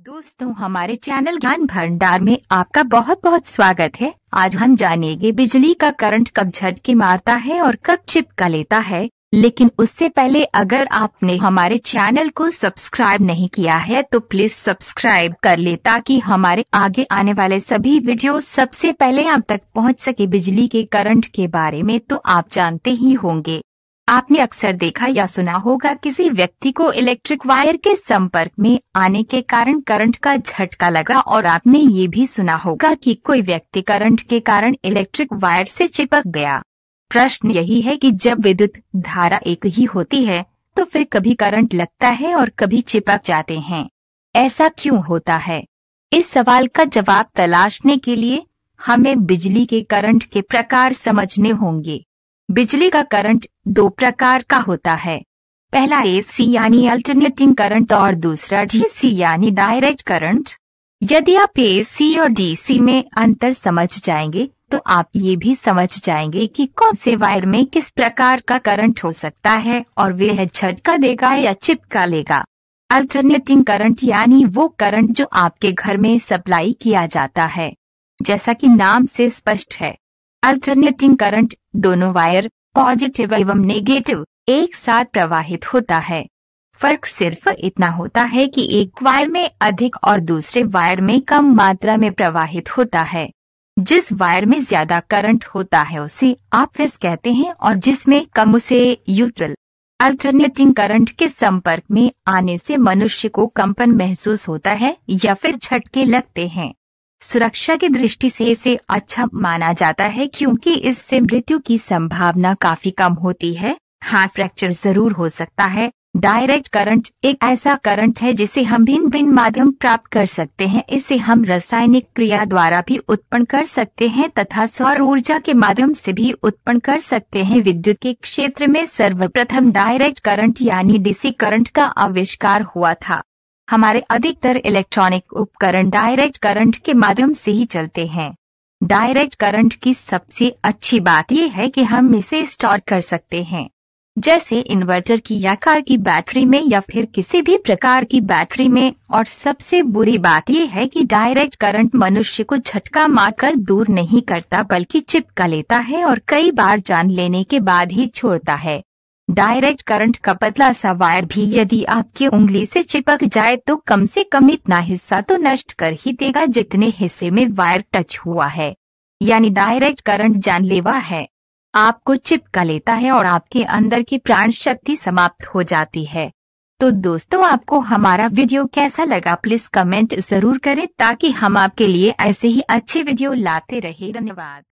दोस्तों, हमारे चैनल ज्ञान भंडार में आपका बहुत बहुत स्वागत है। आज हम जानेंगे बिजली का करंट कब झटके मारता है और कब चिपका लेता है। लेकिन उससे पहले अगर आपने हमारे चैनल को सब्सक्राइब नहीं किया है तो प्लीज़ सब्सक्राइब कर ले ताकि हमारे आगे आने वाले सभी वीडियो सबसे पहले आप तक पहुँच सके बिजली के करंट के बारे में तो आप जानते ही होंगे। आपने अक्सर देखा या सुना होगा किसी व्यक्ति को इलेक्ट्रिक वायर के संपर्क में आने के कारण करंट का झटका लगा और आपने ये भी सुना होगा कि कोई व्यक्ति करंट के कारण इलेक्ट्रिक वायर से चिपक गया। प्रश्न यही है कि जब विद्युत धारा एक ही होती है तो फिर कभी करंट लगता है और कभी चिपक जाते हैं। ऐसा क्यों होता है? इस सवाल का जवाब तलाशने के लिए हमें बिजली के करंट के प्रकार समझने होंगे। बिजली का करंट दो प्रकार का होता है। पहला एसी यानी अल्टरनेटिंग करंट और दूसरा डीसी यानी डायरेक्ट करंट यदि आप एसी और डीसी में अंतर समझ जाएँगे तो आप ये भी समझ जाएँगे कि कौन से वायर में किस प्रकार का करंट हो सकता है और वह झटका देगा या चिपका लेगा। अल्टरनेटिंग करंट यानी वो करंट जो आपके घर में सप्लाई किया जाता है। जैसा कि नाम से स्पष्ट है। अल्टरनेटिंग करंट दोनों वायर पॉजिटिव एवं नेगेटिव एक साथ प्रवाहित होता है। फ़र्क सिर्फ़ इतना होता है कि एक वायर में अधिक और दूसरे वायर में कम मात्रा में प्रवाहित होता है। जिस वायर में ज़्यादा करंट होता है, उसे आप फेस कहते हैं और जिसमें कम, उसे यूट्रल अल्टरनेटिंग करंट के संपर्क में आने से मनुष्य को कंपन महसूस होता है या फिर झटके लगते हैं। सुरक्षा की दृष्टि से इसे अच्छा माना जाता है क्योंकि इससे मृत्यु की संभावना काफ़ी कम होती है। हाँ फ्रैक्चर ज़रूर हो सकता है। डायरेक्ट करंट, एक ऐसा करंट है जिसे हम भिन्न भिन्न माध्यम प्राप्त कर सकते हैं। इसे हम रासायनिक क्रिया द्वारा भी उत्पन्न कर सकते हैं तथा सौर ऊर्जा के माध्यम से भी उत्पन्न कर सकते हैं। विद्युत के क्षेत्र में सर्वप्रथम डायरेक्ट करंट यानी डीसी करंट का आविष्कार हुआ था। हमारे अधिकतर इलेक्ट्रॉनिक उपकरण डायरेक्ट करंट के माध्यम से ही चलते हैं। डायरेक्ट करंट की सबसे अच्छी बात यह है कि हम इसे स्टोर कर सकते हैं। जैसे इन्वर्टर की या कार की बैटरी में या फिर किसी भी प्रकार की बैटरी में, और सबसे बुरी बात यह है कि डायरेक्ट करंट मनुष्य को झटका मारकर दूर नहीं करता, बल्कि चिपका लेता है और कई बार जान लेने के बाद ही छोड़ता है। डायरेक्ट करंट का पतला सा वायर भी यदि आपकी उंगली से चिपक जाए तो कम से कम इतना हिस्सा तो नष्ट कर ही देगा जितने हिस्से में वायर टच हुआ है। यानी डायरेक्ट करंट जानलेवा है। आपको चिपका लेता है और आपके अंदर की प्राण शक्ति समाप्त हो जाती है। तो दोस्तों, आपको हमारा वीडियो कैसा लगा प्लीज़ कमेंट ज़रूर करें ताकि हम आपके लिए ऐसे ही अच्छे वीडियो लाते रहे। धन्यवाद।